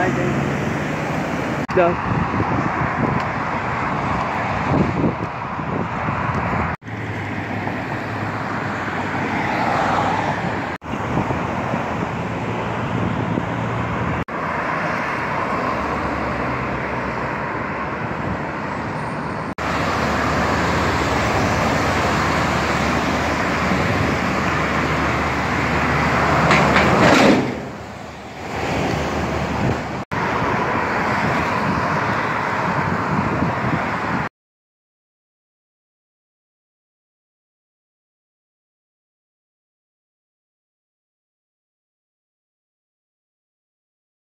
I think. Stuff.